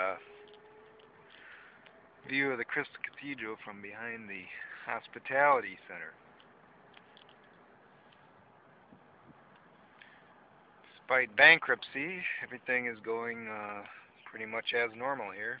uh, view of the Crystal Cathedral from behind the Hospitality Center. Despite bankruptcy, everything is going uh, pretty much as normal here.